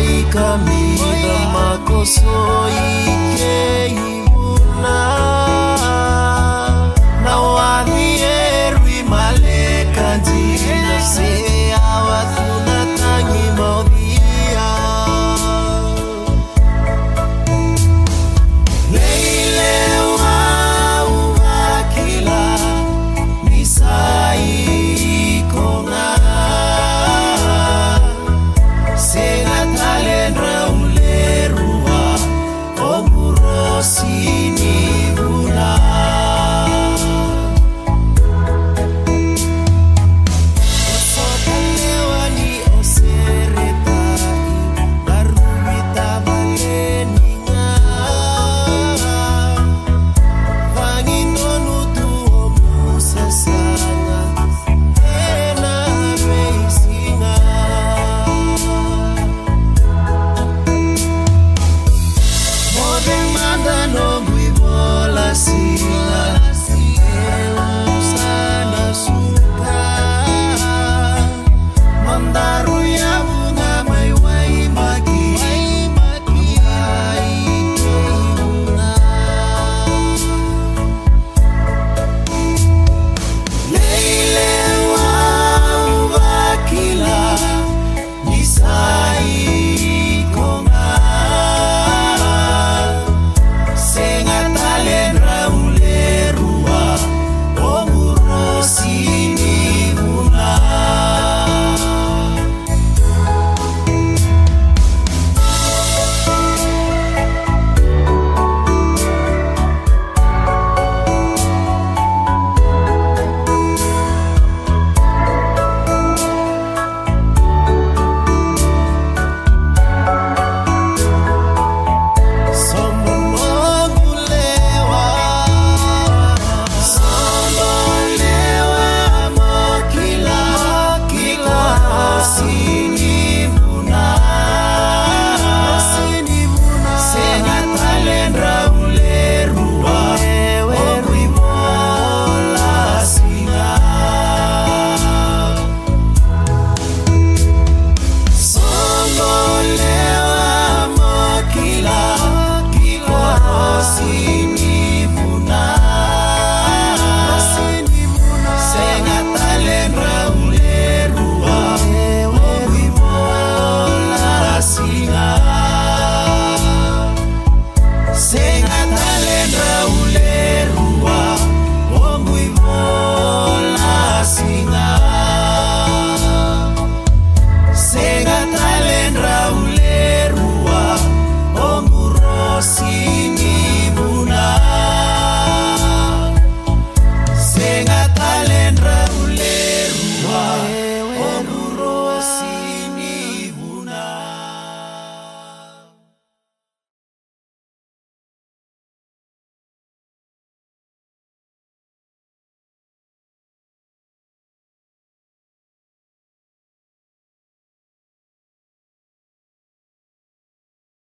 kamila makoso ike ibuna na wadhierwi malekandi